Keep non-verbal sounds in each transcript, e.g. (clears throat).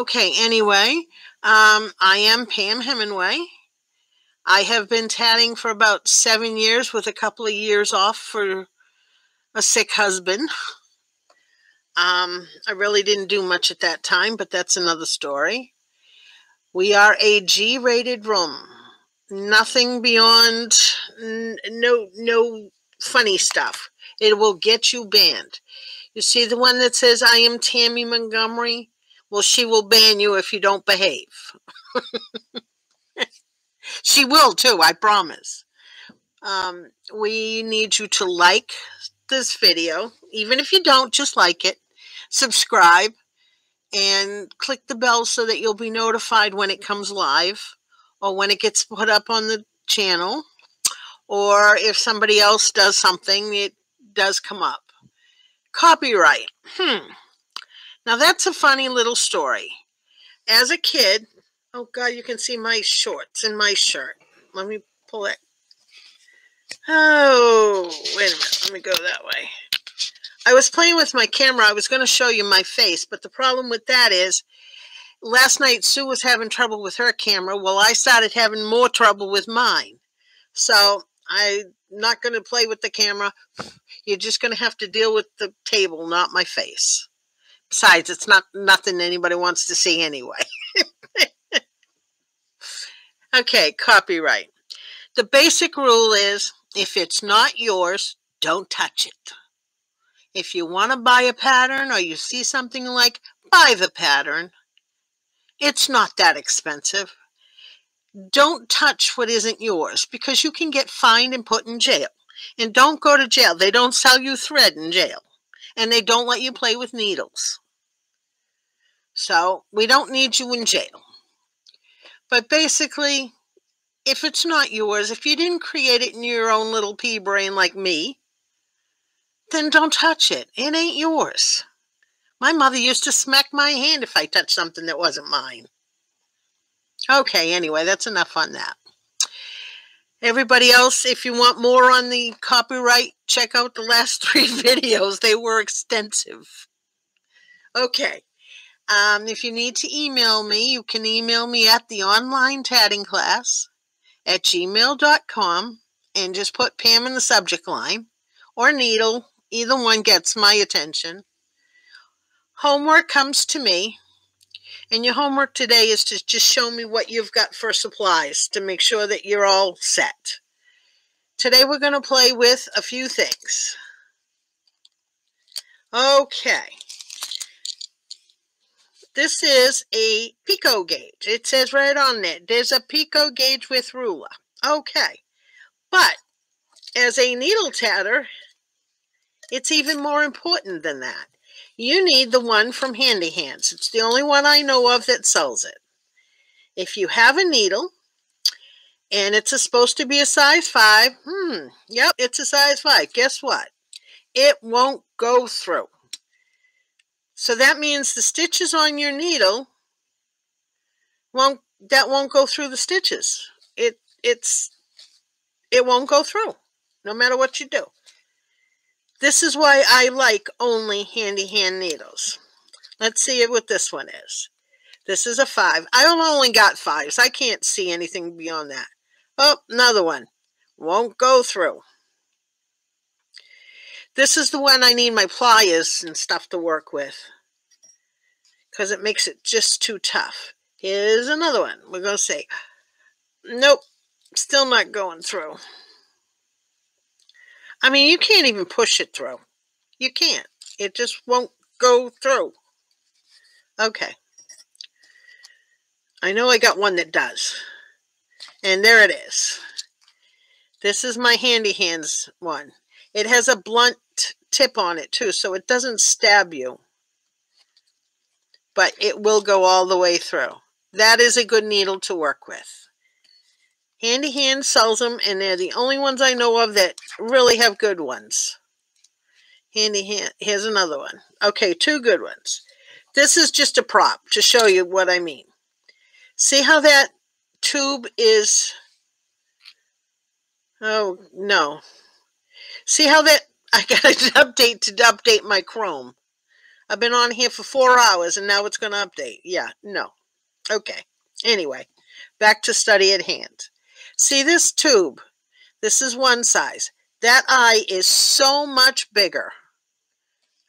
Okay, anyway, um, I am Pam Hemingway. I have been tatting for about seven years with a couple of years off for a sick husband. Um, I really didn't do much at that time, but that's another story. We are a G rated room. Nothing beyond no no funny stuff. It will get you banned. You see the one that says I am Tammy Montgomery? Well, she will ban you if you don't behave. she will too, I promise. Um, we need you to like this video. Even if you don't, just like it. Subscribe and click the bell so that you'll be notified when it comes live or when it gets put up on the channel or if somebody else does something, it does come up. Copyright. Hmm. Now that's a funny little story. As a kid, oh God, you can see my shorts and my shirt. Let me pull it. Oh, wait a minute. Let me go that way. I was playing with my camera. I was going to show you my face, but the problem with that is last night Sue was having trouble with her camera. Well, I started having more trouble with mine. So I'm not going to play with the camera. You're just going to have to deal with the table, not my face. Besides, it's not nothing anybody wants to see anyway. (laughs) okay, copyright. The basic rule is if it's not yours, don't touch it. If you want to buy a pattern or you see something like, buy the pattern. It's not that expensive. Don't touch what isn't yours because you can get fined and put in jail. And don't go to jail. They don't sell you thread in jail. And they don't let you play with needles. So we don't need you in jail. But basically, if it's not yours, if you didn't create it in your own little pea brain like me, then don't touch it. It ain't yours. My mother used to smack my hand if I touched something that wasn't mine. Okay, anyway, that's enough on that. Everybody else, if you want more on the copyright, check out the last (laughs) three videos. They were extensive. Okay. Um, if you need to email me, you can email me at the online tatting class at gmail.com and just put Pam in the subject line or needle. Either one gets my attention. Homework comes to me. And your homework today is to just show me what you've got for supplies to make sure that you're all set. Today we're going to play with a few things. Okay. This is a picot gauge. It says right on there, there's a picot gauge with ruler. Okay. But as a needle tatter, it's even more important than that. You need the one from Handy Hands. It's the only one I know of that sells it. If you have a needle and it's a, supposed to be a size 5, hmm, yep, it's a size 5. Guess what? It won't go through. So that means the stitches on your needle won't that won't go through the stitches. It it's it won't go through no matter what you do. This is why I like only handy hand needles. Let's see what this one is. This is a five. I only got fives. I can't see anything beyond that. Oh, another one. Won't go through. This is the one I need my pliers and stuff to work with. Because it makes it just too tough. Here's another one. We're going to say, nope, still not going through. I mean, you can't even push it through. You can't. It just won't go through. Okay. I know I got one that does. And there it is. This is my Handy Hands one. It has a blunt tip on it too, so it doesn't stab you. But it will go all the way through. That is a good needle to work with. Handy Hand sells them, and they're the only ones I know of that really have good ones. Handy Hand, here's another one. Okay, two good ones. This is just a prop to show you what I mean. See how that tube is, oh, no. See how that, (laughs) I got to (laughs) update to update my Chrome. I've been on here for four hours and now it's going to update. Yeah, no. Okay. Anyway, back to study at hand. See this tube? This is one size. That eye is so much bigger.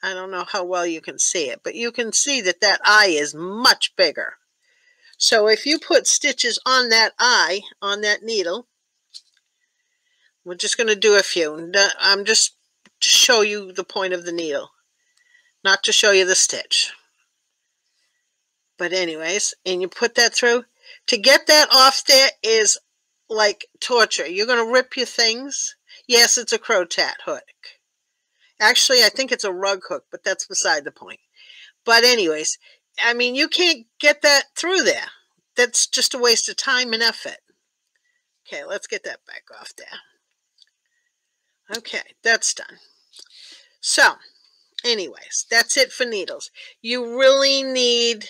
I don't know how well you can see it, but you can see that that eye is much bigger. So if you put stitches on that eye, on that needle, we're just going to do a few. I'm just to show you the point of the needle, not to show you the stitch. But anyways, and you put that through. To get that off there is like torture. You're going to rip your things. Yes, it's a crow tat hook. Actually, I think it's a rug hook, but that's beside the point. But anyways, I mean, you can't get that through there. That's just a waste of time and effort. Okay, let's get that back off there. Okay, that's done. So, anyways, that's it for needles. You really need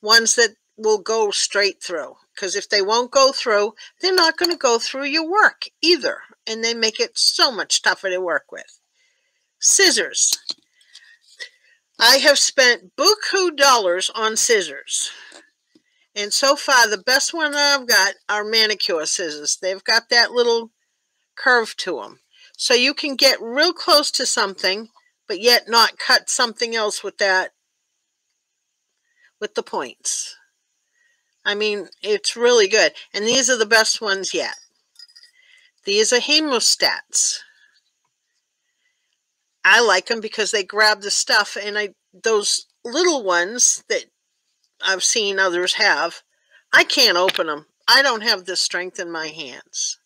ones that will go straight through because if they won't go through, they're not going to go through your work either. And they make it so much tougher to work with. Scissors. I have spent buku dollars on scissors. And so far, the best one I've got are manicure scissors. They've got that little curve to them. So you can get real close to something, but yet not cut something else with that, with the points. I mean, it's really good. And these are the best ones yet. These are hemostats. I like them because they grab the stuff and I those little ones that I've seen others have, I can't open them. I don't have the strength in my hands.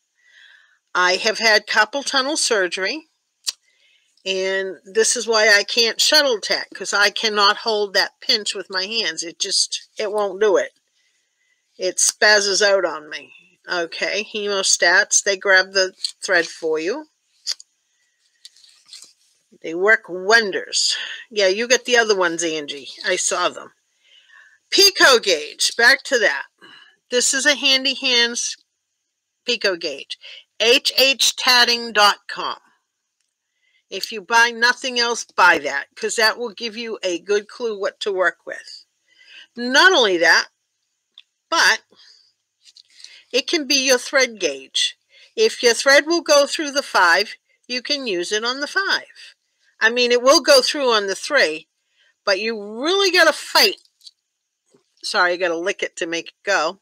I have had carpal tunnel surgery, and this is why I can't shuttle tat because I cannot hold that pinch with my hands. It just, it won't do it. It spazzes out on me. Okay, hemostats, they grab the thread for you. They work wonders. Yeah, you get the other ones, Angie. I saw them. Picot gauge, back to that. This is a handy hands Picot gauge hhtatting.com. If you buy nothing else, buy that because that will give you a good clue what to work with. Not only that, but it can be your thread gauge. If your thread will go through the five, you can use it on the five. I mean, it will go through on the three, but you really got to fight. Sorry, you got to lick it to make it go.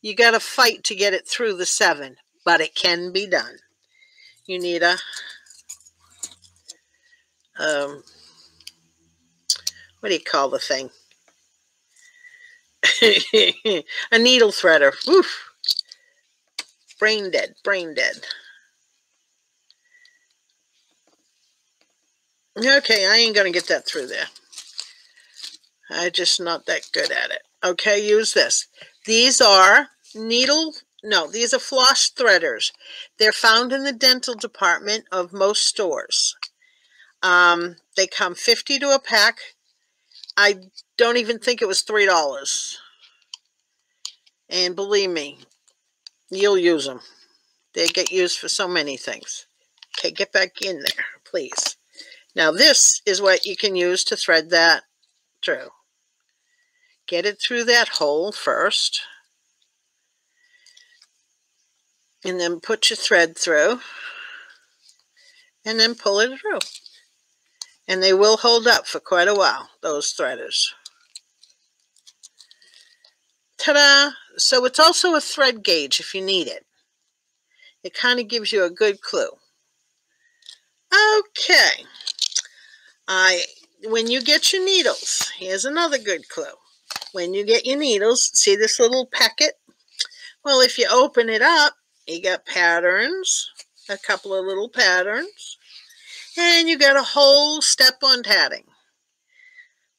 You got to fight to get it through the seven but it can be done. You need a um, what do you call the thing? (laughs) a needle threader. Woof. Brain dead, brain dead. Okay, I ain't going to get that through there. I'm just not that good at it. Okay, use this. These are needle no, these are floss threaders. They're found in the dental department of most stores. Um, they come 50 to a pack. I don't even think it was $3. And believe me, you'll use them. They get used for so many things. Okay, get back in there, please. Now this is what you can use to thread that through. Get it through that hole first and then put your thread through and then pull it through. And they will hold up for quite a while, those threaders. Ta-da! So it's also a thread gauge if you need it. It kind of gives you a good clue. Okay. I when you get your needles, here's another good clue. When you get your needles, see this little packet? Well, if you open it up, you got patterns, a couple of little patterns, and you got a whole step on tatting.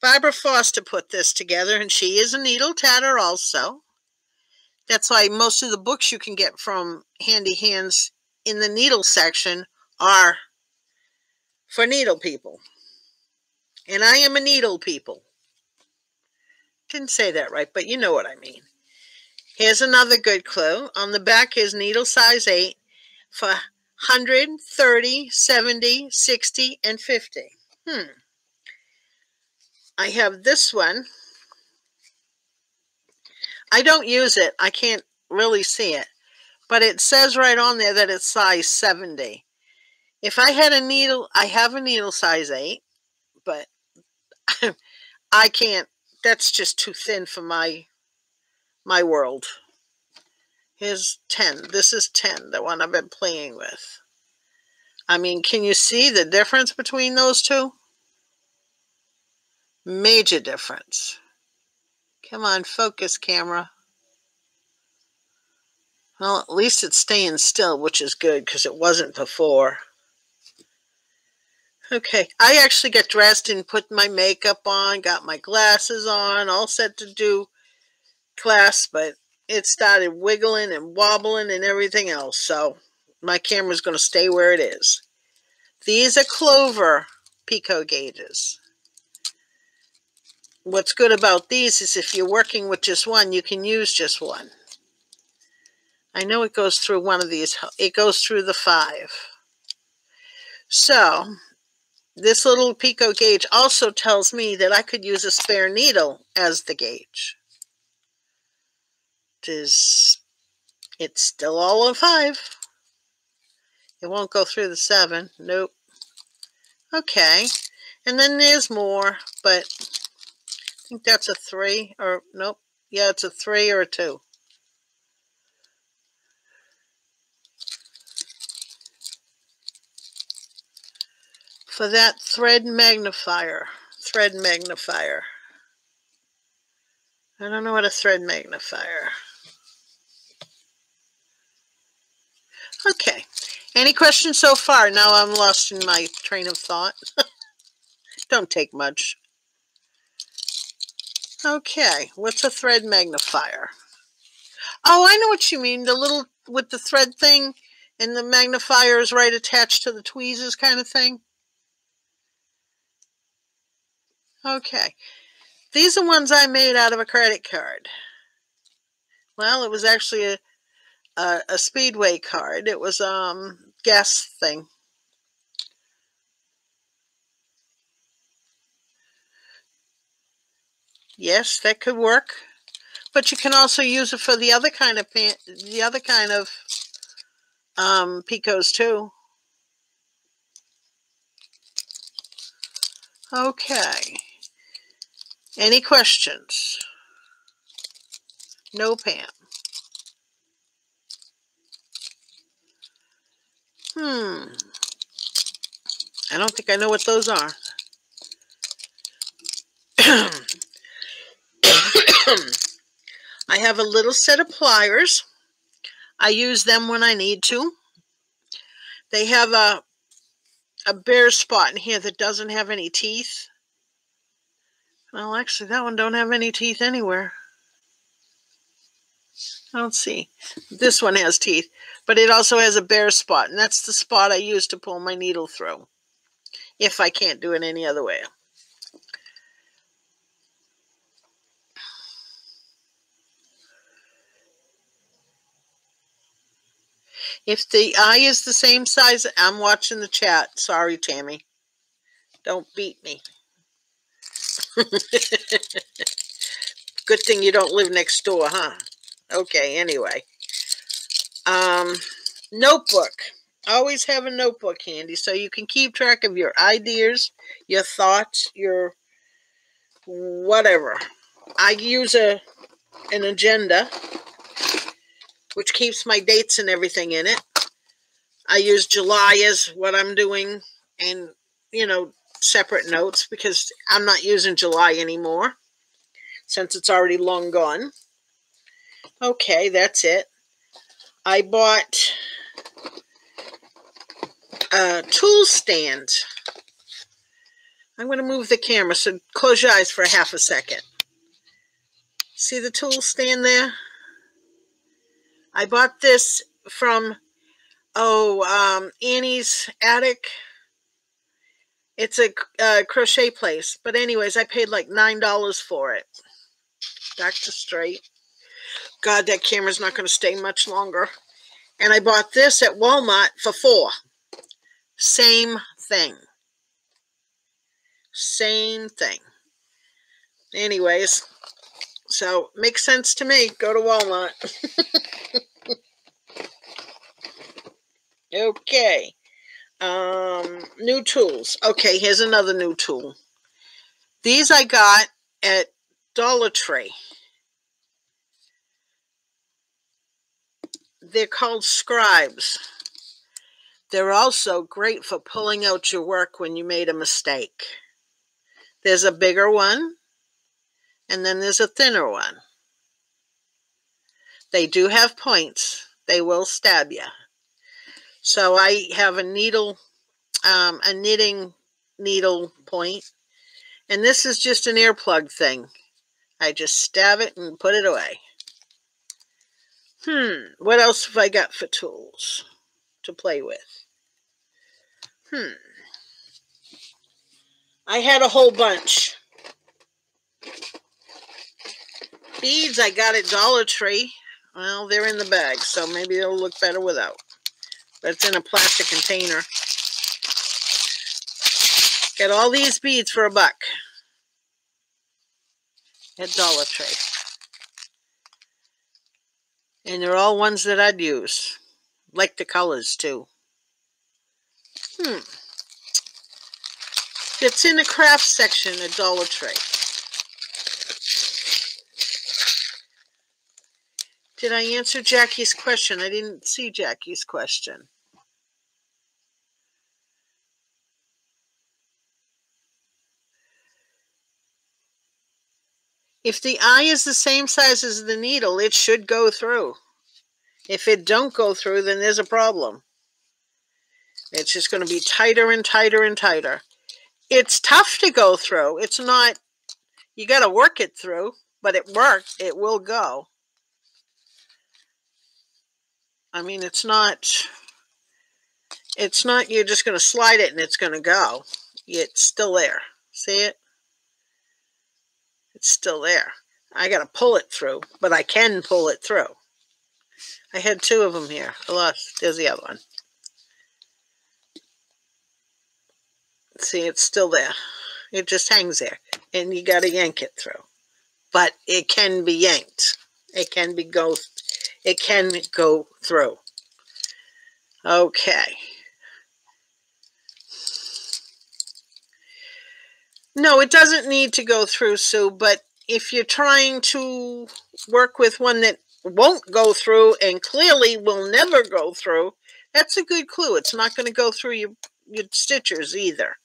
Barbara Foster put this together, and she is a needle tatter also. That's why most of the books you can get from Handy Hands in the needle section are for needle people. And I am a needle people. Didn't say that right, but you know what I mean. Here's another good clue. On the back is needle size 8 for 100, 30, 70, 60, and 50. Hmm. I have this one. I don't use it. I can't really see it. But it says right on there that it's size 70. If I had a needle, I have a needle size 8, but (laughs) I can't. That's just too thin for my my world. Here's 10. This is 10, the one I've been playing with. I mean, can you see the difference between those two? Major difference. Come on, focus camera. Well, at least it's staying still, which is good because it wasn't before. Okay, I actually got dressed and put my makeup on, got my glasses on, all set to do class, but it started wiggling and wobbling and everything else. So my camera's going to stay where it is. These are clover picot gauges. What's good about these is if you're working with just one, you can use just one. I know it goes through one of these. It goes through the five. So this little picot gauge also tells me that I could use a spare needle as the gauge. It is, it's still all a five. It won't go through the seven. Nope. Okay. And then there's more, but think that's a three or nope. Yeah, it's a three or a two. for that thread magnifier. Thread magnifier. I don't know what a thread magnifier. Okay. Any questions so far? Now I'm lost in my train of thought. (laughs) don't take much. Okay. What's a thread magnifier? Oh, I know what you mean. The little with the thread thing and the magnifier is right attached to the tweezers kind of thing. Okay. These are ones I made out of a credit card. Well, it was actually a, a, a Speedway card. It was um gas thing. Yes, that could work. But you can also use it for the other kind of pan the other kind of um, picots too. Okay. Any questions? No, Pam. Hmm. I don't think I know what those are. (clears throat) I have a little set of pliers. I use them when I need to. They have a a bare spot in here that doesn't have any teeth. Well, actually, that one don't have any teeth anywhere. I don't see. This one has teeth, but it also has a bare spot, and that's the spot I use to pull my needle through, if I can't do it any other way. If the eye is the same size, I'm watching the chat. Sorry, Tammy. Don't beat me. (laughs) Good thing you don't live next door, huh? Okay, anyway. Um, notebook. Always have a notebook handy so you can keep track of your ideas, your thoughts, your whatever. I use a an agenda which keeps my dates and everything in it. I use July as what I'm doing and, you know, separate notes because I'm not using July anymore since it's already long gone. Okay, that's it. I bought a tool stand. I'm going to move the camera, so close your eyes for a half a second. See the tool stand there? I bought this from, oh, um, Annie's Attic it's a crochet place. But anyways, I paid like $9 for it. Back to straight. God, that camera's not going to stay much longer. And I bought this at Walmart for four. Same thing. Same thing. anyways, so makes sense to me. Go to Walmart. (laughs) okay. Um, new tools. Okay, here's another new tool. These I got at Dollar Tree. They're called scribes. They're also great for pulling out your work when you made a mistake. There's a bigger one, and then there's a thinner one. They do have points. They will stab you. So I have a needle, um, a knitting needle point, and this is just an earplug thing. I just stab it and put it away. Hmm, what else have I got for tools to play with? Hmm. I had a whole bunch. Beads I got at Dollar Tree. Well, they're in the bag, so maybe they'll look better without. But it's in a plastic container. Get all these beads for a buck at Dollar Tree. And they're all ones that I'd use. Like the colors, too. Hmm. It's in the craft section at Dollar Tree. Did I answer Jackie's question? I didn't see Jackie's question. If the eye is the same size as the needle, it should go through. If it don't go through, then there's a problem. It's just going to be tighter and tighter and tighter. It's tough to go through. It's not, you got to work it through, but it worked. It will go. I mean, it's not, it's not you're just going to slide it and it's going to go. It's still there. See it? It's still there. I got to pull it through, but I can pull it through. I had two of them here. I lost. There's the other one. See, it's still there. It just hangs there. And you got to yank it through. But it can be yanked. It can be go, it can go through. Okay. No, it doesn't need to go through, Sue, but if you're trying to work with one that won't go through and clearly will never go through, that's a good clue. It's not going to go through your, your stitchers either.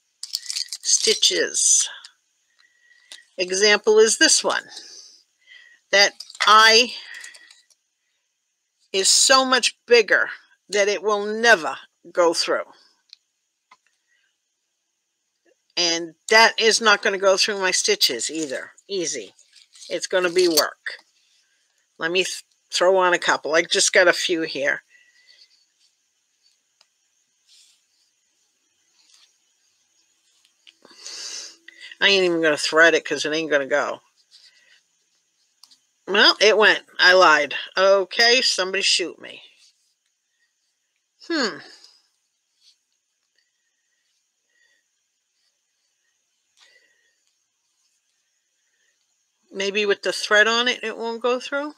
Stitches. Example is this one. That eye is so much bigger that it will never go through. And that is not going to go through my stitches either. Easy. It's going to be work. Let me th throw on a couple. I just got a few here. I ain't even going to thread it because it ain't going to go well it went. I lied. Okay somebody shoot me. Hmm. Maybe with the thread on it, it won't go through?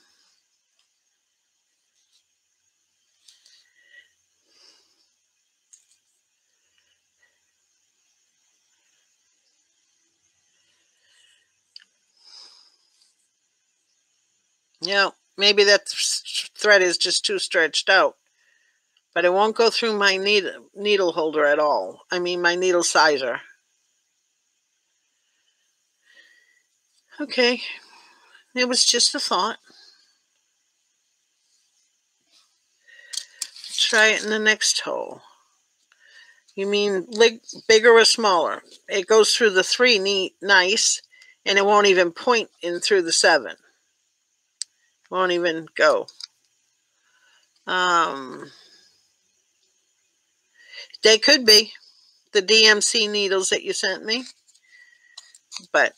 Yeah, maybe that thread is just too stretched out. But it won't go through my needle, needle holder at all. I mean, my needle sizer. Okay. It was just a thought. Try it in the next hole. You mean bigger or smaller? It goes through the three neat, nice, and it won't even point in through the seven. Won't even go. Um, they could be the DMC needles that you sent me, but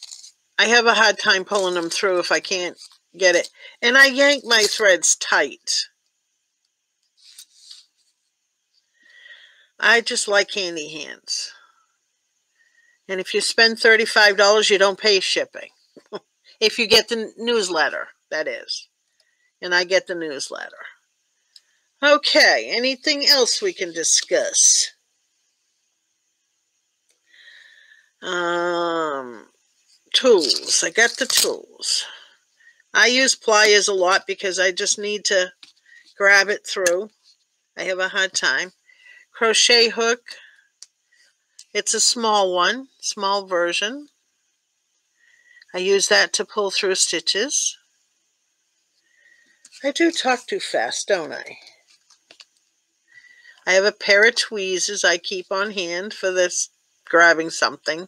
I have a hard time pulling them through if I can't get it. And I yank my threads tight. I just like handy hands. And if you spend $35, you don't pay shipping. (laughs) If you get the newsletter, that is. And I get the newsletter. Okay, anything else we can discuss? Um, tools. I got the tools. I use pliers a lot because I just need to grab it through. I have a hard time. Crochet hook. It's a small one, small version. I use that to pull through stitches. I do talk too fast, don't I? I have a pair of tweezers I keep on hand for this grabbing something.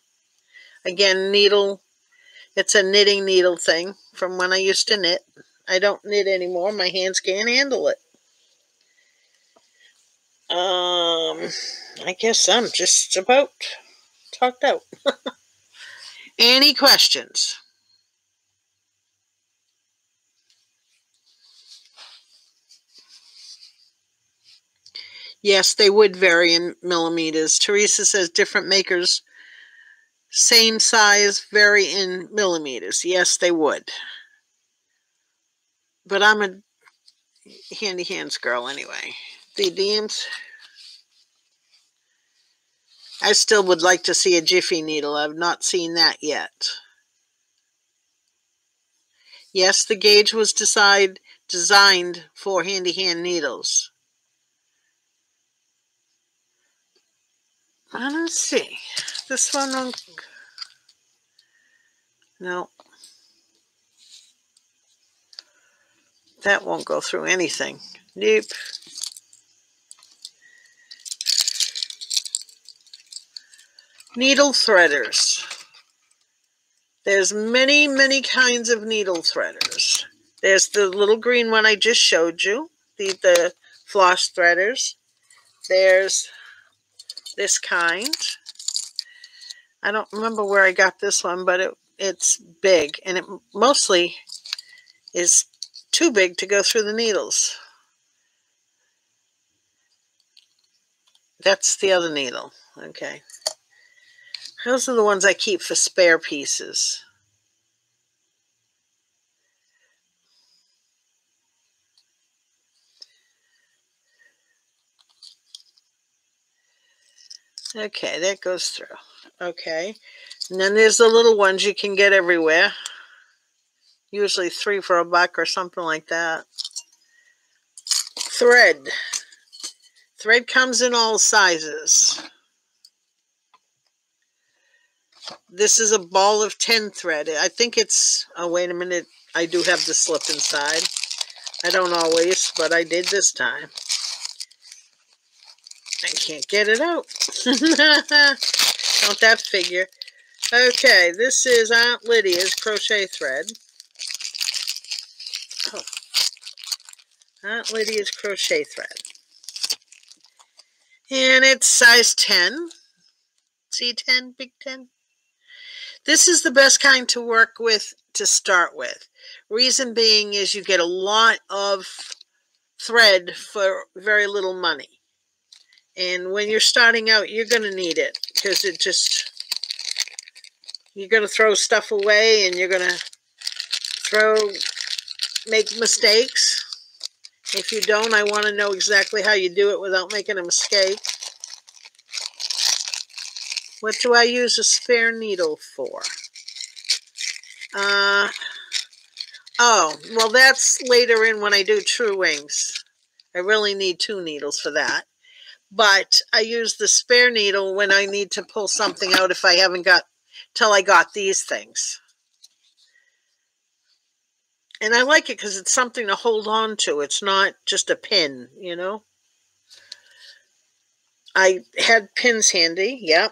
Again, needle, it's a knitting needle thing from when I used to knit. I don't knit anymore. My hands can't handle it. Um, I guess I'm just about talked out. (laughs) Any questions? Yes, they would vary in millimeters. Teresa says different makers, same size, vary in millimeters. Yes, they would. But I'm a handy hands girl anyway. The DMs. I still would like to see a Jiffy needle. I've not seen that yet. Yes, the gauge was decide, designed for handy hand needles. Let's see. This one, on... no. That won't go through anything. Nope. Needle threaders. There's many, many kinds of needle threaders. There's the little green one I just showed you, the, the floss threaders. There's this kind. I don't remember where I got this one, but it, it's big, and it mostly is too big to go through the needles. That's the other needle. Okay. Those are the ones I keep for spare pieces. Okay, that goes through. Okay. And then there's the little ones you can get everywhere. Usually three for a buck or something like that. Thread. Thread comes in all sizes. This is a ball of 10 thread. I think it's, oh, wait a minute. I do have the slip inside. I don't always, but I did this time. I can't get it out. (laughs) Don't that figure. Okay, this is Aunt Lydia's crochet thread. Aunt Lydia's crochet thread. And it's size 10. C10, Big 10. This is the best kind to work with to start with. Reason being is you get a lot of thread for very little money. And when you're starting out, you're going to need it because it just, you're going to throw stuff away and you're going to throw, make mistakes. If you don't, I want to know exactly how you do it without making a mistake. What do I use a spare needle for? Uh, oh, well, that's later in when I do true wings. I really need two needles for that but I use the spare needle when I need to pull something out if I haven't got till I got these things. And I like it because it's something to hold on to. It's not just a pin, you know. I had pins handy, yep.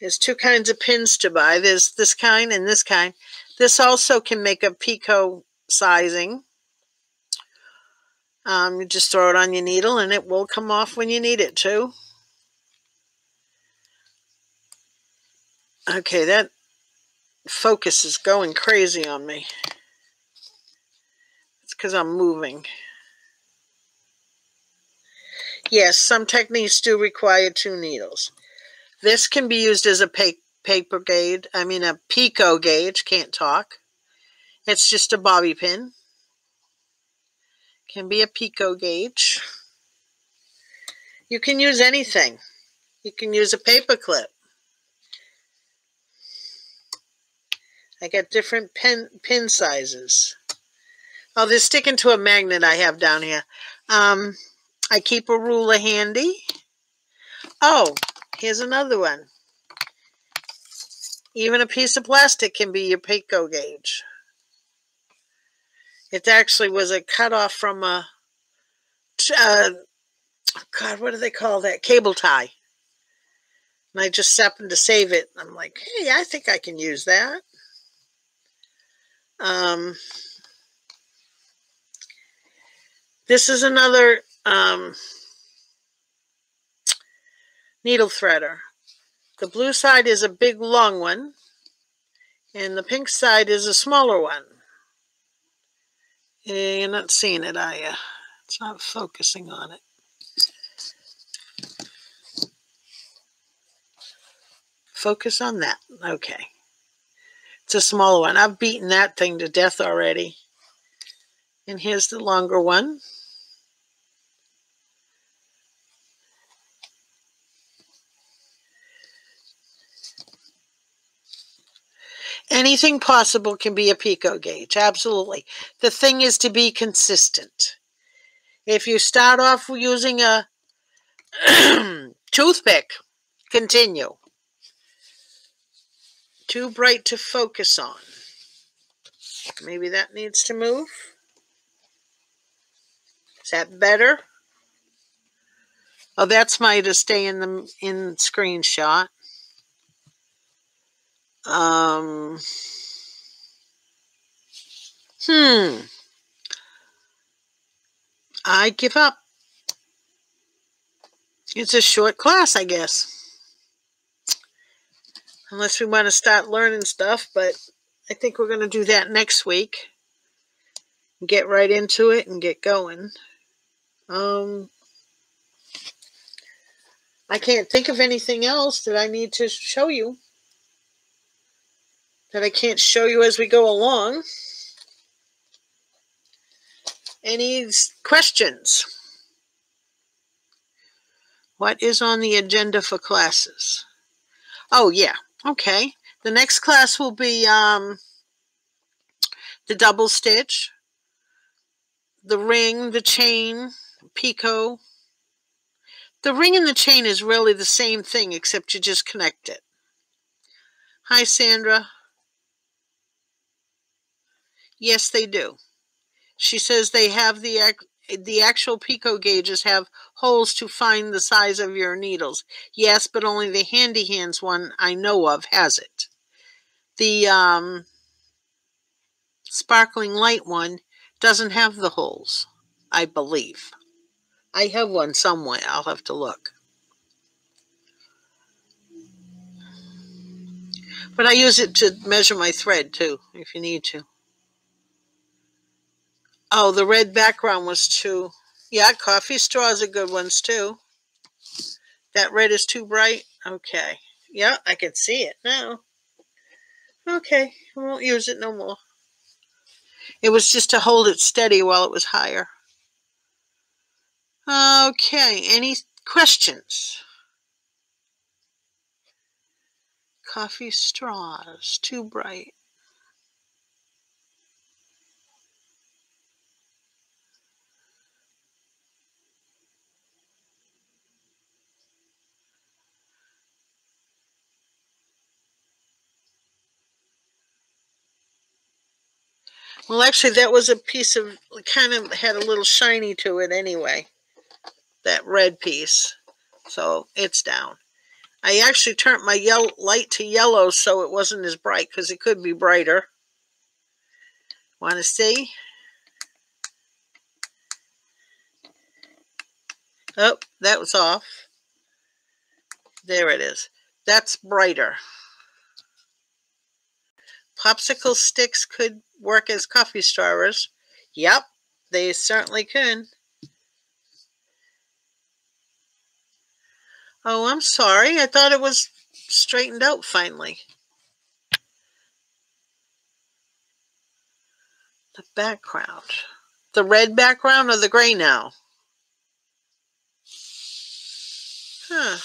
There's two kinds of pins to buy. There's this kind and this kind. This also can make a picot sizing. Um, you just throw it on your needle and it will come off when you need it to. Okay, that focus is going crazy on me. It's because I'm moving. Yes, some techniques do require two needles. This can be used as a paper gauge, I mean a Picot gauge, can't talk. It's just a bobby pin. Can be a Picot gauge. You can use anything. You can use a paper clip. I got different pen pin sizes. Oh, they're sticking to a magnet I have down here. Um, I keep a ruler handy. Oh, here's another one. Even a piece of plastic can be your Picot gauge. It actually was a cutoff from a, uh, God, what do they call that? Cable tie. And I just happened to save it. I'm like, hey, I think I can use that. Um, this is another um, needle threader. The blue side is a big long one, and the pink side is a smaller one. You're not seeing it, are you? It's not focusing on it. Focus on that. Okay. It's a smaller one. I've beaten that thing to death already. And here's the longer one. Anything possible can be a picot gauge, absolutely. The thing is to be consistent. If you start off using a (clears throat) toothpick, continue. Too bright to focus on. Maybe that needs to move. Is that better? Oh, that's my to stay in the in screenshot. Um, hmm. I give up. It's a short class, I guess. Unless we want to start learning stuff, but I think we're going to do that next week. Get right into it and get going. Um, I can't think of anything else that I need to show you that I can't show you as we go along. Any questions? What is on the agenda for classes? Oh, yeah. Okay. The next class will be um, the double stitch, the ring, the chain, picot. The ring and the chain is really the same thing, except you just connect it. Hi, Sandra. Yes, they do. She says they have the the actual picot gauges have holes to find the size of your needles. Yes, but only the handy hands one I know of has it. The um, sparkling light one doesn't have the holes, I believe. I have one somewhere. I'll have to look. But I use it to measure my thread too, if you need to. Oh, the red background was too. Yeah, coffee straws are good ones too. That red is too bright. Okay. Yeah, I can see it now. Okay, I won't use it no more. It was just to hold it steady while it was higher. Okay, any questions? Coffee straws, too bright. Well, actually, that was a piece of, kind of had a little shiny to it anyway. That red piece. So it's down. I actually turned my yellow, light to yellow so it wasn't as bright because it could be brighter. Want to see? Oh, that was off. There it is. That's brighter. Popsicle sticks could work as coffee stirrers. Yep, they certainly can. Oh, I'm sorry. I thought it was straightened out finally. The background. The red background or the gray now? Huh.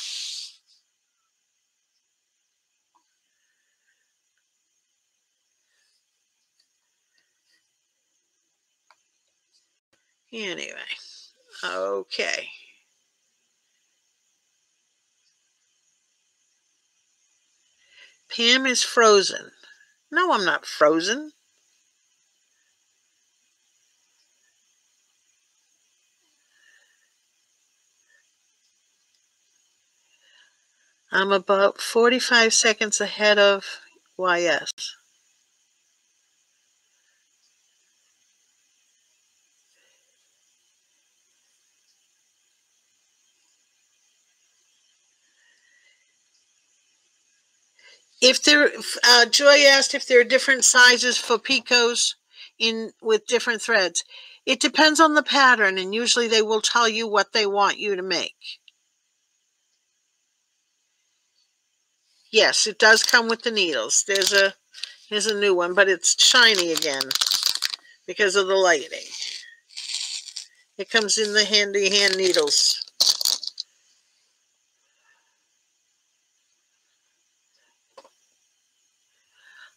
Anyway, okay. Pam is frozen. No, I'm not frozen. I'm about 45 seconds ahead of YS. If there, uh, Joy asked if there are different sizes for picots in with different threads. It depends on the pattern, and usually they will tell you what they want you to make. Yes, it does come with the needles. There's a here's a new one, but it's shiny again because of the lighting. It comes in the handy hand needles.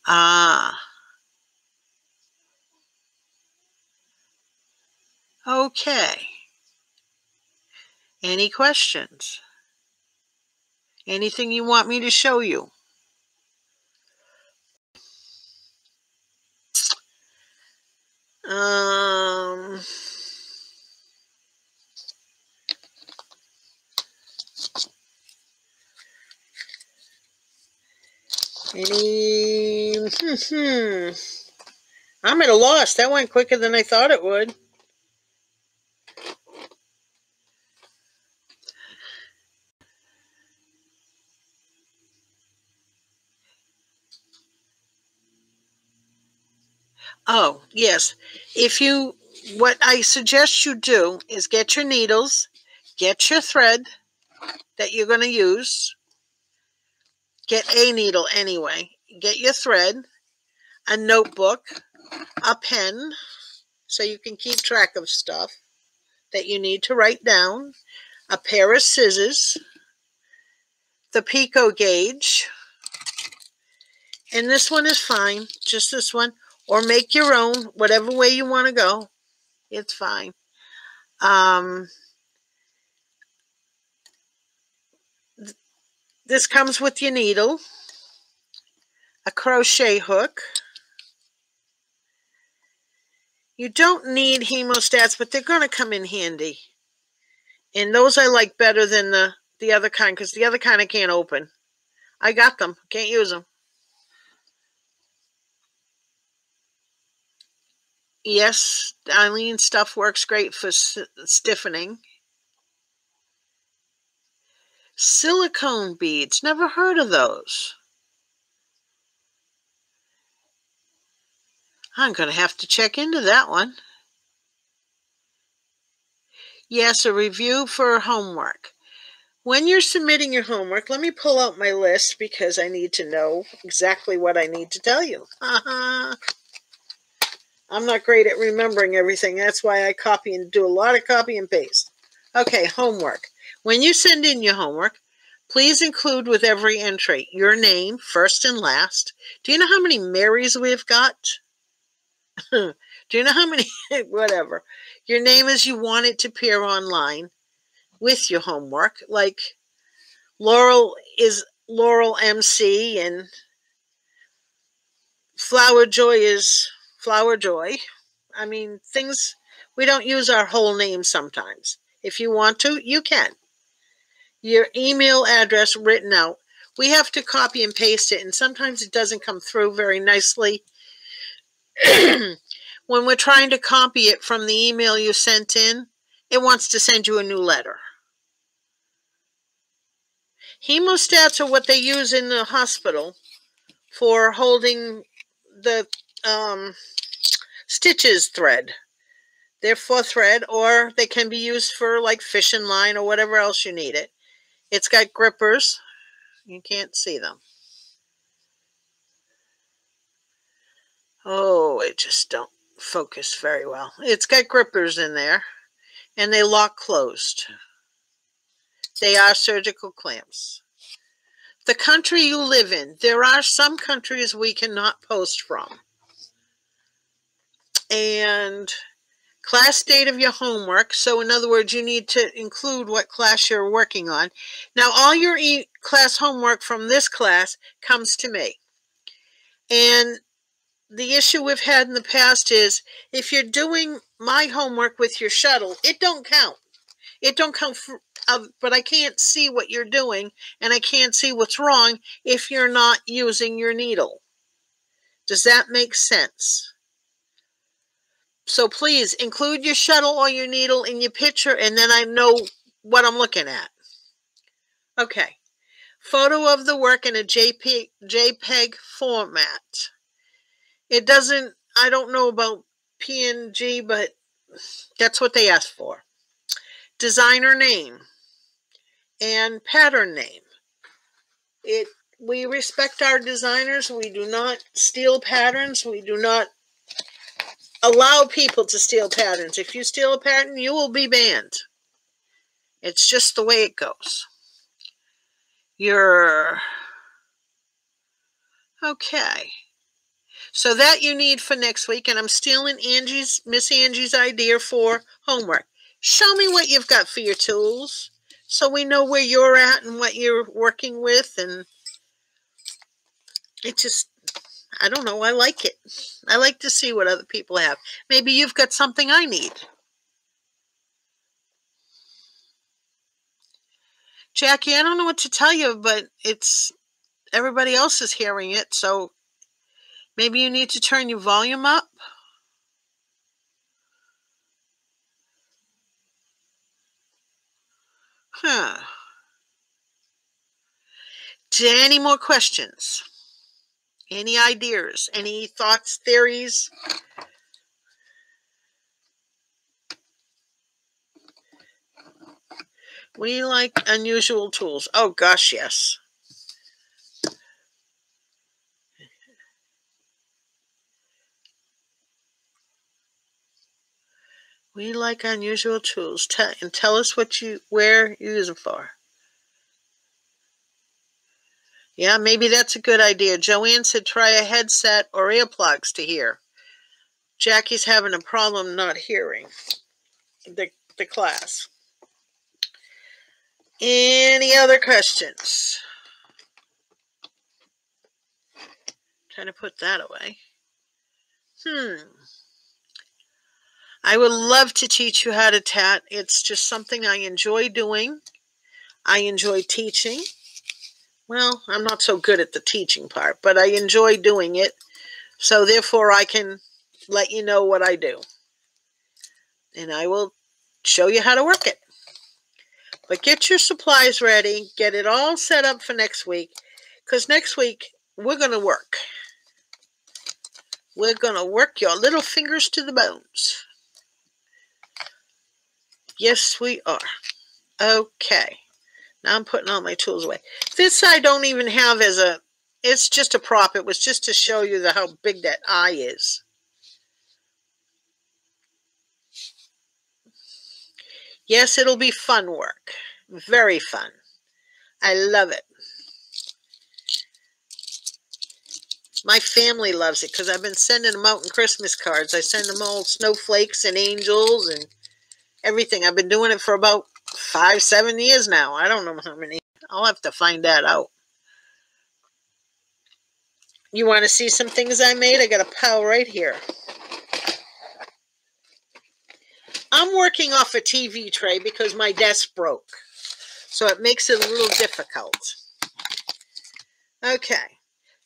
Ah. Okay. Any questions? Anything you want me to show you? Um, Hmm, I'm at a loss. That went quicker than I thought it would. Oh, yes. If you, what I suggest you do is get your needles, get your thread that you're going to use, Get a needle anyway. Get your thread, a notebook, a pen, so you can keep track of stuff that you need to write down, a pair of scissors, the picot gauge, and this one is fine, just this one, or make your own, whatever way you want to go. It's fine. Um, This comes with your needle, a crochet hook. You don't need hemostats, but they're going to come in handy. And those I like better than the, the other kind because the other kind I can't open. I got them. Can't use them. Yes, Aleene's stuff works great for stiffening. Silicone beads. Never heard of those. I'm going to have to check into that one. Yes, a review for homework. When you're submitting your homework, let me pull out my list because I need to know exactly what I need to tell you. (laughs) I'm not great at remembering everything. That's why I copy and do a lot of copy and paste. Okay, homework. When you send in your homework, please include with every entry your name, first and last. Do you know how many Marys we've got? (laughs) Do you know how many? (laughs) Whatever. Your name as you want it to appear online with your homework. Like Laurel is Laurel MC and Flower Joy is Flower Joy. I mean, things, we don't use our whole name sometimes. If you want to, you can your email address written out. We have to copy and paste it, and sometimes it doesn't come through very nicely. (clears throat) when we're trying to copy it from the email you sent in, it wants to send you a new letter. Hemostats are what they use in the hospital for holding the um, stitches thread. They're for thread, or they can be used for like fishing line or whatever else you need it. It's got grippers. You can't see them. Oh, it just don't focus very well. It's got grippers in there and they lock closed. They are surgical clamps. The country you live in, there are some countries we cannot post from. And class date of your homework. So, in other words, you need to include what class you're working on. Now, all your e class homework from this class comes to me. And the issue we've had in the past is if you're doing my homework with your shuttle, it don't count. It don't count for, uh, but I can't see what you're doing and I can't see what's wrong if you're not using your needle. Does that make sense? So please include your shuttle or your needle in your picture and then I know what I'm looking at. Okay. Photo of the work in a JPEG, JPEG format. It doesn't, I don't know about PNG, but that's what they asked for. Designer name and pattern name. It we respect our designers. We do not steal patterns. We do not allow people to steal patterns. If you steal a pattern, you will be banned. It's just the way it goes. You're okay. So that you need for next week, and I'm stealing Angie's, Miss Angie's idea for homework. Show me what you've got for your tools so we know where you're at and what you're working with. And it just, I don't know, I like it. I like to see what other people have. Maybe you've got something I need. Jackie, I don't know what to tell you, but it's everybody else is hearing it, so Maybe you need to turn your volume up. Huh. Any more questions? Any ideas? Any thoughts, theories? We like unusual tools. Oh, gosh, yes. We like unusual tools. Tell, and tell us what you where you use them for. Yeah, maybe that's a good idea. Joanne said try a headset or earplugs to hear. Jackie's having a problem not hearing the, the class. Any other questions? Trying to put that away. Hmm. I would love to teach you how to tat. It's just something I enjoy doing. I enjoy teaching. Well, I'm not so good at the teaching part, but I enjoy doing it. So therefore I can let you know what I do. And I will show you how to work it. But get your supplies ready. Get it all set up for next week. Because next week, we're going to work. We're going to work your little fingers to the bones. Yes, we are. Okay. Now I'm putting all my tools away. This I don't even have as a, it's just a prop. It was just to show you the, how big that eye is. Yes, it'll be fun work. Very fun. I love it. My family loves it because I've been sending them out in Christmas cards. I send them all snowflakes and angels and everything. I've been doing it for about five, seven years now. I don't know how many. I'll have to find that out. You want to see some things I made? I got a pile right here. I'm working off a TV tray because my desk broke. So it makes it a little difficult. Okay.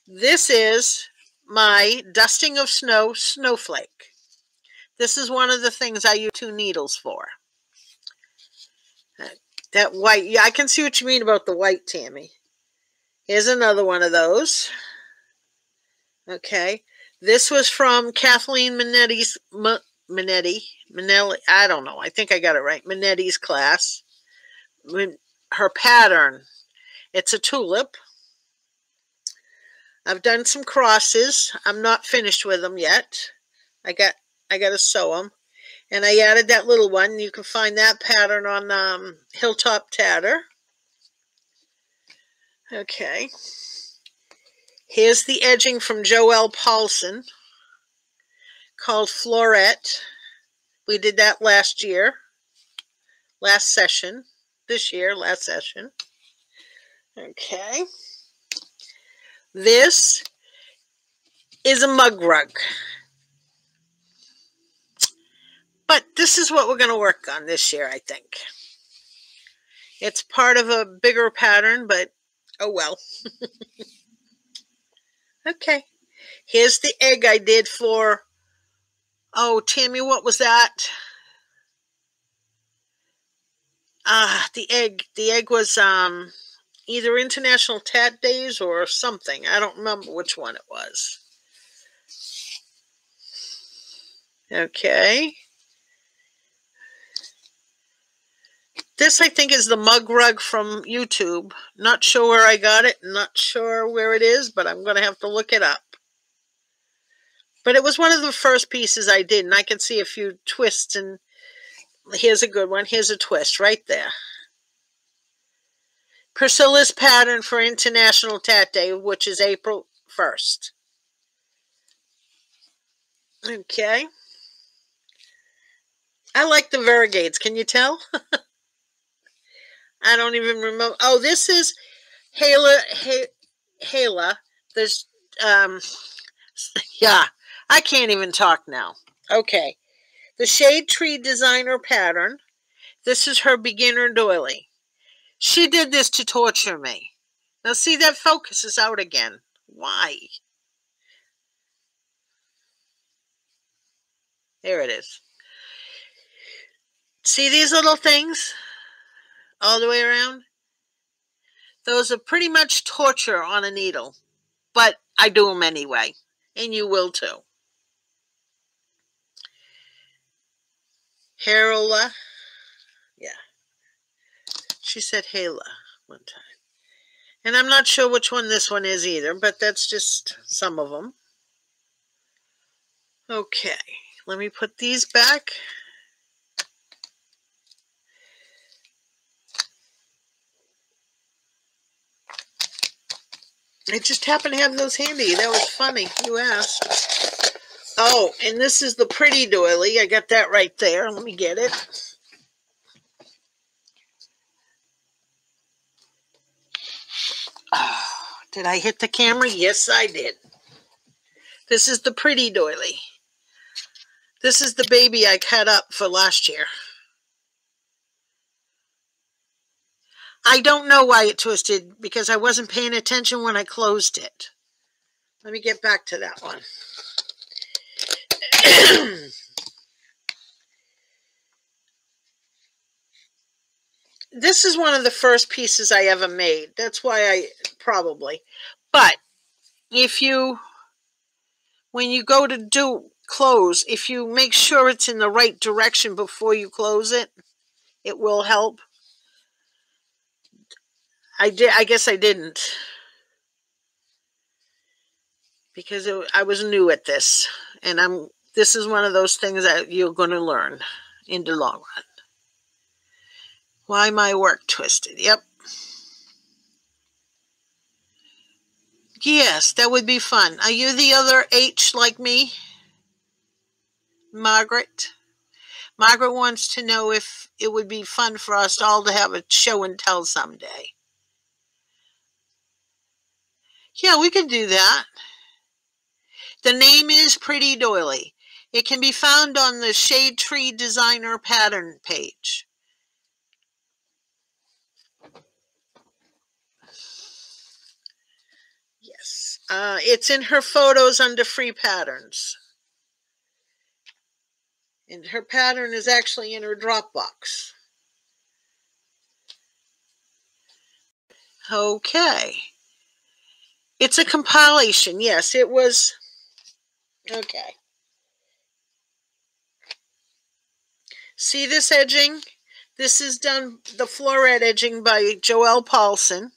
This is my dusting of snow snowflake. This is one of the things I use two needles for. That white, yeah, I can see what you mean about the white, Tammy. Here's another one of those. Okay. This was from Kathleen Minetti's, Minetti, Minelli, I don't know. I think I got it right. Minetti's class. Her pattern. It's a tulip. I've done some crosses. I'm not finished with them yet. I got I got to sew them. And I added that little one. You can find that pattern on um, Hilltop Tatter. Okay. Here's the edging from Joelle Paulson called Florette. We did that last year, last session, this year, last session. Okay. This is a mug rug. But this is what we're going to work on this year, I think. It's part of a bigger pattern, but oh well. (laughs) okay. Here's the egg I did for, oh, Tammy, what was that? Ah, uh, the egg. The egg was um either International Tat Days or something. I don't remember which one it was. Okay. This, I think, is the mug rug from YouTube. Not sure where I got it. Not sure where it is, but I'm going to have to look it up. But it was one of the first pieces I did, and I can see a few twists. And here's a good one. Here's a twist right there. Priscilla's pattern for International Tat Day, which is April 1st. Okay. I like the variegates. Can you tell? (laughs) I don't even remember. Oh, this is Hala. Hala. There's, um, (laughs) yeah, I can't even talk now. Okay. The Shade Tree Designer Pattern. This is her beginner doily. She did this to torture me. Now, see, that focus is out again. Why? There it is. See these little things? All the way around. Those are pretty much torture on a needle, but I do them anyway, and you will too. Harola, yeah. She said Hala one time. And I'm not sure which one this one is either, but that's just some of them. Okay, let me put these back. I just happened to have those handy. That was funny. You asked. Oh, and this is the pretty doily. I got that right there. Let me get it. Oh, (sighs) did I hit the camera? Yes, I did. This is the pretty doily. This is the baby I cut up for last year. I don't know why it twisted because I wasn't paying attention when I closed it. Let me get back to that one. (clears throat) this is one of the first pieces I ever made. That's why I probably. But if you, when you go to do close, if you make sure it's in the right direction before you close it, it will help. I did. I guess I didn't because it, I was new at this, and I'm. This is one of those things that you're going to learn in the long run. Why my work twisted? Yep. Yes, that would be fun. Are you the other H like me? Margaret? Margaret wants to know if it would be fun for us all to have a show and tell someday. Yeah, we can do that. The name is Pretty Doily. It can be found on the Shade Tree Designer pattern page. Yes, uh, it's in her photos under free patterns. And her pattern is actually in her Dropbox. Okay. It's a compilation. Yes, it was. Okay. See this edging? This is done, the floret edging by Joelle Paulson.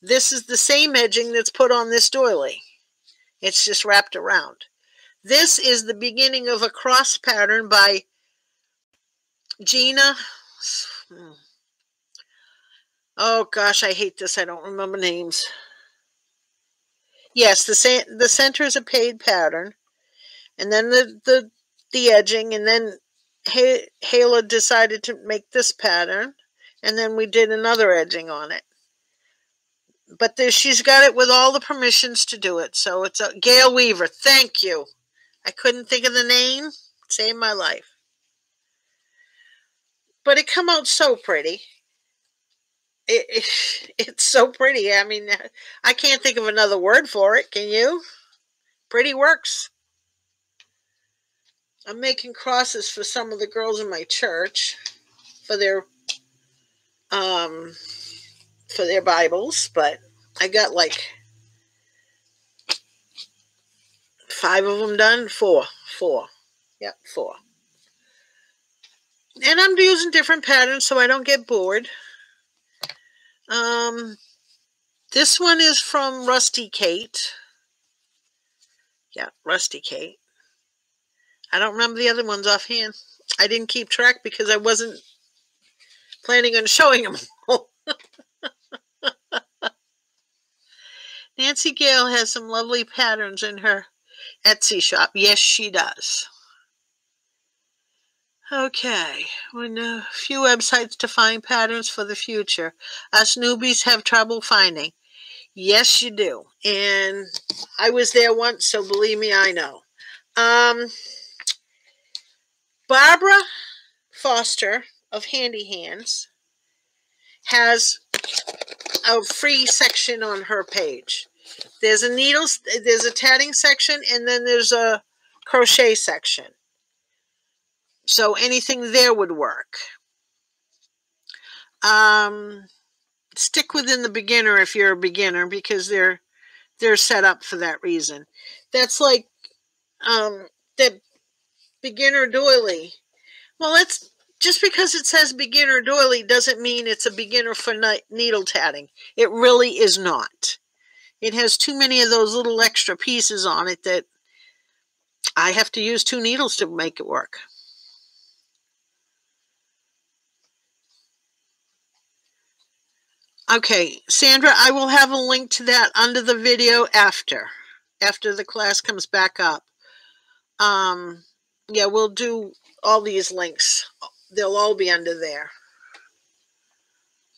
This is the same edging that's put on this doily. It's just wrapped around. This is the beginning of a cross pattern by Gina. Hmm. Oh gosh, I hate this. I don't remember names. Yes, the the center is a paid pattern, and then the the the edging, and then Hala decided to make this pattern, and then we did another edging on it. But there, she's got it with all the permissions to do it. So it's a Gail Weaver. Thank you. I couldn't think of the name. Saved my life. But it come out so pretty. It, it, (laughs) it's so pretty. I mean, I can't think of another word for it. Can you? Pretty works. I'm making crosses for some of the girls in my church for their um for their Bibles, but I got like five of them done. Four, four, yep, four. And I'm using different patterns so I don't get bored. Um, this one is from Rusty Kate. Yeah, Rusty Kate. I don't remember the other ones offhand. I didn't keep track because I wasn't planning on (laughs) showing them. Nancy Gale has some lovely patterns in her Etsy shop. Yes, she does. Okay, when a few websites to find patterns for the future. Us newbies have trouble finding. Yes, you do. And I was there once, so believe me, I know. Um, Barbara Foster of Handy Hands has a free section on her page. There's a needles, there's a tatting section, and then there's a crochet section. So anything there would work. Um, stick within the beginner if you're a beginner because they're they're set up for that reason. That's like um, the beginner doily. Well, it's just because it says beginner doily doesn't mean it's a beginner for needle tatting. It really is not. It has too many of those little extra pieces on it that I have to use two needles to make it work. Okay, Sandra, I will have a link to that under the video after, after the class comes back up. Um, yeah, we'll do all these links. They'll all be under there.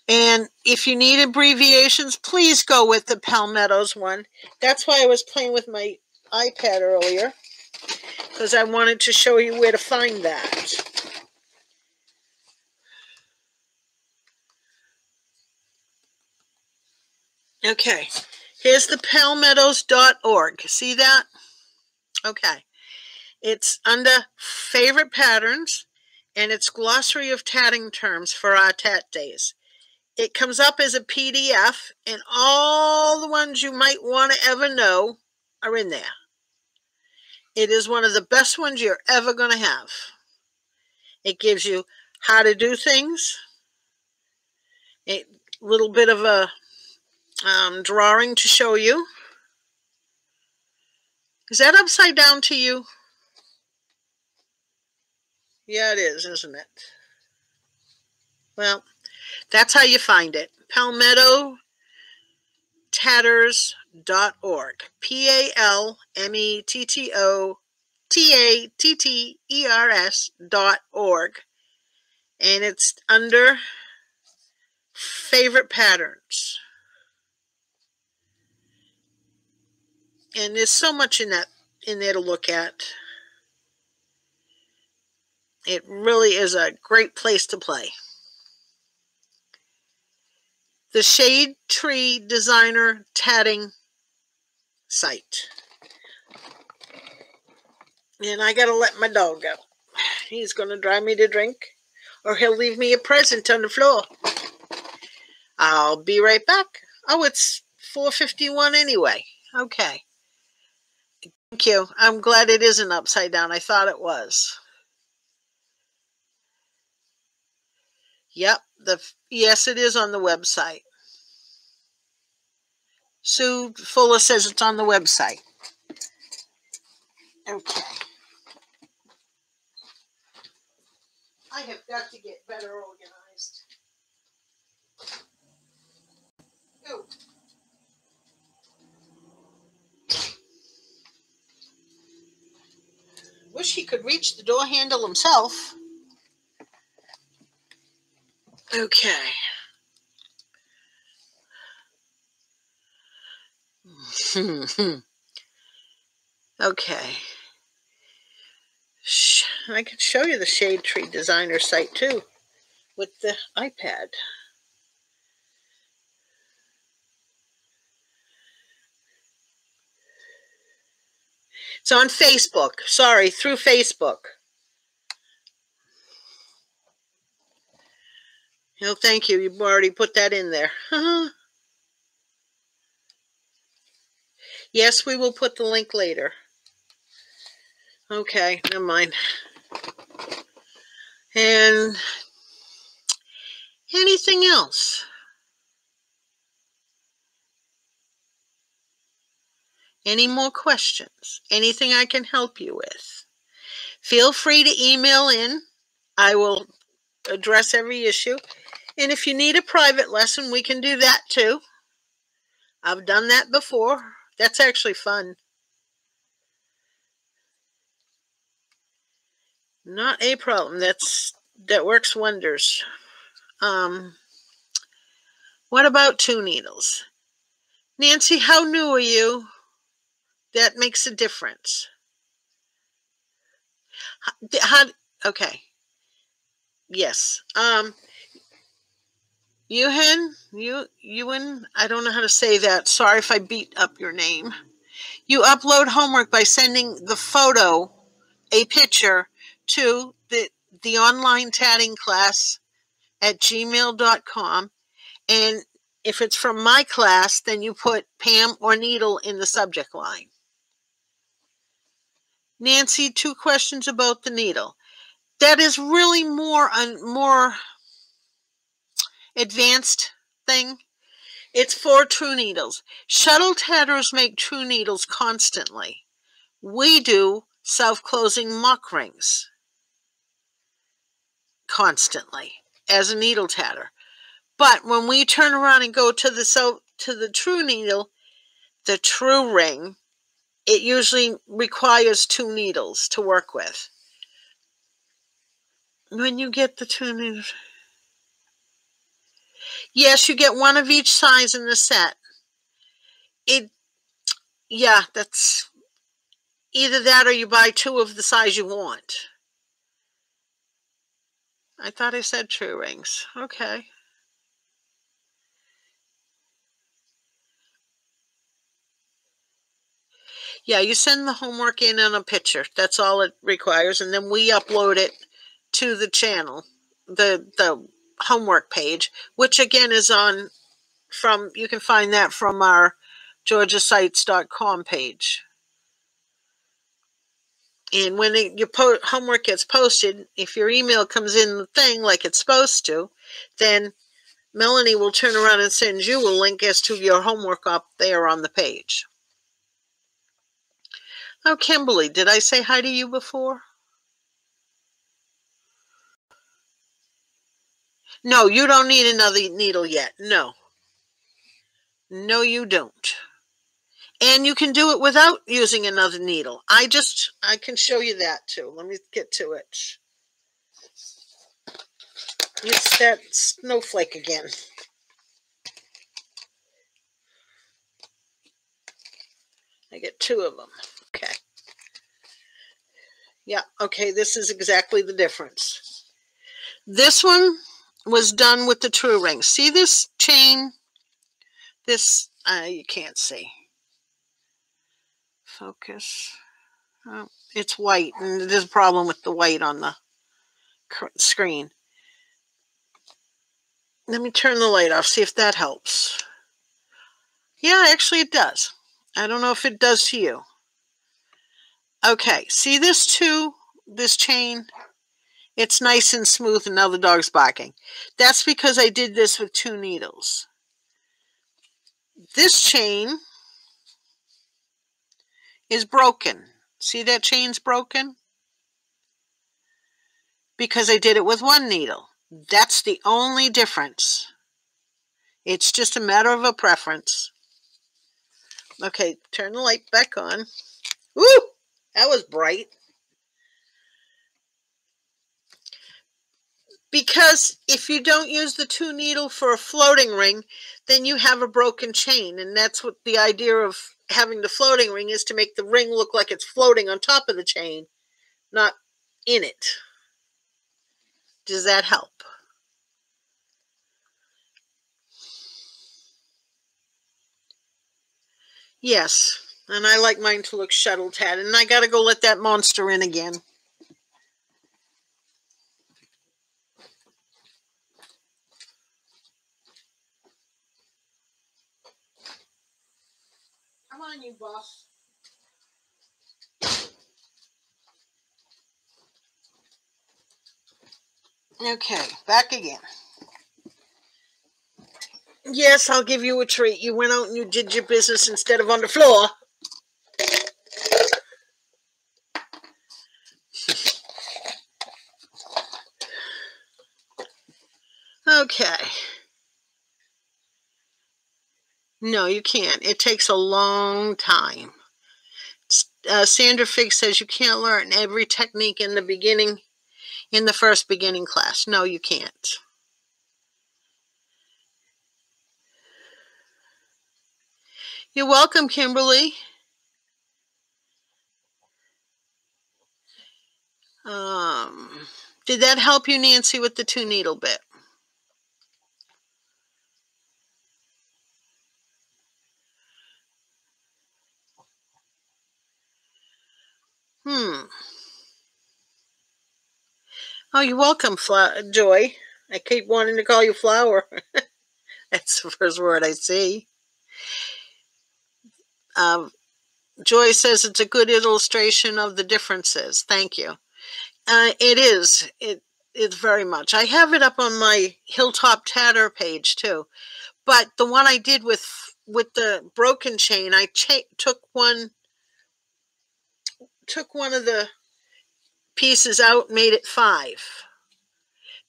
And if you need abbreviations, please go with the Palmettos one. That's why I was playing with my iPad earlier, because I wanted to show you where to find that. Okay, here's the palmettos.org. See that? Okay. It's under favorite patterns and it's glossary of tatting terms for our tat days. It comes up as a PDF and all the ones you might want to ever know are in there. It is one of the best ones you're ever going to have. It gives you how to do things, a little bit of a um, drawing to show you. Is that upside down to you? Yeah, it is, isn't it? Well, that's how you find it. Palmetto tatters.org. P A L M E T T O T A T T E R S dot org. And it's under favorite patterns. And there's so much in that in there to look at. It really is a great place to play. The Shade Tree Designer Tatting site. And I got to let my dog go. He's going to drive me to drink or he'll leave me a present on the floor. I'll be right back. Oh, it's 451 anyway. Okay. Thank you. I'm glad it isn't upside down. I thought it was. Yep, the yes, it is on the website. Sue Fuller says it's on the website. Okay. I have got to get better organized. Go. Wish he could reach the door handle himself. Okay. (laughs) okay. I can show you the Shade Tree Designer site too with the iPad. It's on Facebook. Sorry, through Facebook. No, thank you. You've already put that in there. (laughs) yes, we will put the link later. Okay, never mind. And anything else? Any more questions? Anything I can help you with? Feel free to email in. I will address every issue. And if you need a private lesson, we can do that too. I've done that before. That's actually fun. Not a problem. That's that works wonders. Um, what about two needles? Nancy, how new are you? That makes a difference. How, okay. Yes. Um Ewan, you Ewan, I don't know how to say that. Sorry if I beat up your name. You upload homework by sending the photo, a picture, to the the online tatting class at gmail.com. And if it's from my class, then you put Pam or needle in the subject line. Nancy, two questions about the needle. That is really more a more advanced thing. It's for true needles. Shuttle tatters make true needles constantly. We do self-closing mock rings constantly as a needle tatter. But when we turn around and go to the so to the true needle, the true ring, it usually requires two needles to work with. When you get the two needles, yes, you get one of each size in the set. It, yeah, that's either that or you buy two of the size you want. I thought I said true rings. Okay. Yeah, you send the homework in on a picture. That's all it requires. And then we upload it to the channel, the, the homework page, which again is on from, you can find that from our georgiaseitz.com page. And when it, your homework gets posted, if your email comes in the thing like it's supposed to, then Melanie will turn around and send you a link as to your homework up there on the page. Oh, Kimberly, did I say hi to you before? No, you don't need another needle yet. No. No, you don't. And you can do it without using another needle. I just, I can show you that too. Let me get to it. It's that snowflake again. I get two of them. Yeah, okay, this is exactly the difference. This one was done with the true ring. See this chain? This, uh, you can't see focus. Oh, it's white, and there's a problem with the white on the screen. Let me turn the light off, see if that helps. Yeah, actually it does. I don't know if it does to you. Okay, see this too, this chain? It's nice and smooth and now the dog's barking. That's because I did this with two needles. This chain is broken. See that chain's broken? Because I did it with one needle. That's the only difference. It's just a matter of a preference. Okay, turn the light back on. Woo! That was bright. Because if you don't use the two needle for a floating ring, then you have a broken chain. And that's what the idea of having the floating ring is to make the ring look like it's floating on top of the chain, not in it. Does that help? Yes, and I like mine to look shuttle tat, and I gotta go let that monster in again. Come on, you boss. Okay, back again. Yes, I'll give you a treat. You went out and you did your business instead of on the floor. okay. No, you can't. It takes a long time. Uh, Sandra Fig says you can't learn every technique in the beginning, in the first beginning class. No, you can't. You're welcome, Kimberly. Um, did that help you, Nancy, with the two needle bit? Hmm. Oh, you're welcome, Joy. I keep wanting to call you Flower. (laughs) That's the first word I see. Um, Joy says it's a good illustration of the differences. Thank you. Uh, it is. It it's very much. I have it up on my Hilltop Tatter page too, but the one I did with with the broken chain, I took one took one of the pieces out, made it five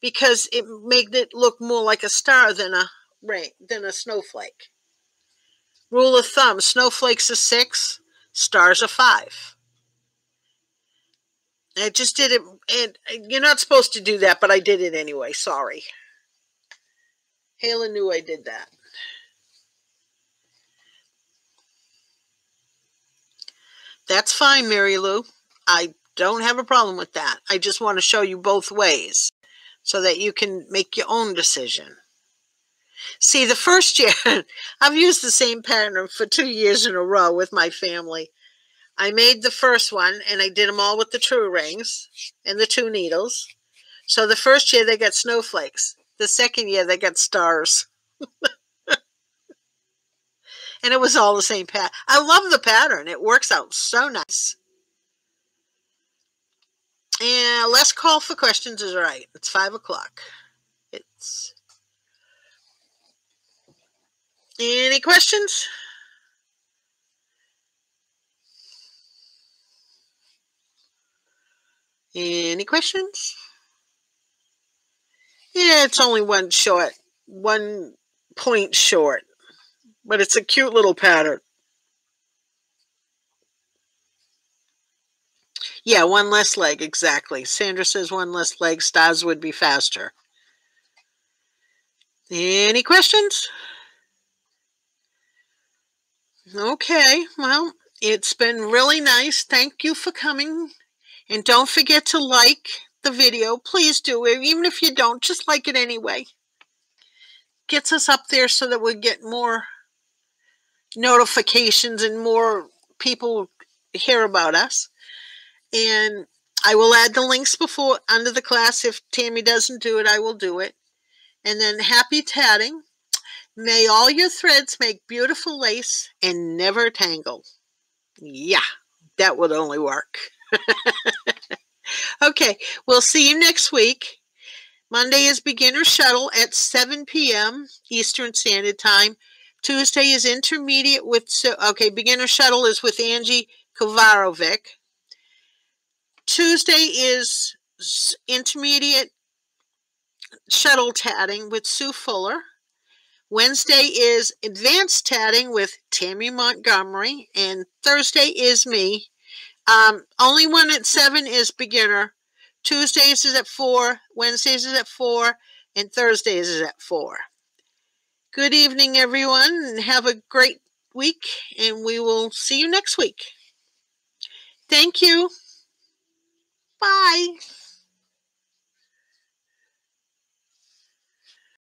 because it made it look more like a star than a rain than a snowflake. Rule of thumb, snowflakes are six, stars are five. I just did it, and you're not supposed to do that, but I did it anyway. Sorry. Halen knew I did that. That's fine, Mary Lou. I don't have a problem with that. I just want to show you both ways so that you can make your own decision. See, the first year, (laughs) I've used the same pattern for two years in a row with my family. I made the first one and I did them all with the true rings and the two needles. So the first year they got snowflakes. The second year they got stars. (laughs) and it was all the same pattern. I love the pattern. It works out so nice. And last call for questions is right. It's five o'clock. It's any questions? Any questions? Yeah, it's only one short, one point short, but it's a cute little pattern. Yeah, one less leg, exactly. Sandra says one less leg, stars would be faster. Any questions? Okay, well, it's been really nice. Thank you for coming. And don't forget to like the video. Please do. Even if you don't, just like it anyway. Gets us up there so that we get more notifications and more people hear about us. And I will add the links before under the class. If Tammy doesn't do it, I will do it. And then happy tatting. May all your threads make beautiful lace and never tangle. Yeah, that would only work. (laughs) okay, we'll see you next week. Monday is beginner shuttle at 7 p.m. Eastern Standard Time. Tuesday is intermediate with, so, okay, beginner shuttle is with Angie Kovarovic. Tuesday is intermediate shuttle tatting with Sue Fuller. Wednesday is advanced tatting with Tammy Montgomery, and Thursday is me. Um, only one at seven is beginner. Tuesdays is at four, Wednesdays is at four, and Thursdays is at four. Good evening, everyone, and have a great week, and we will see you next week. Thank you. Bye.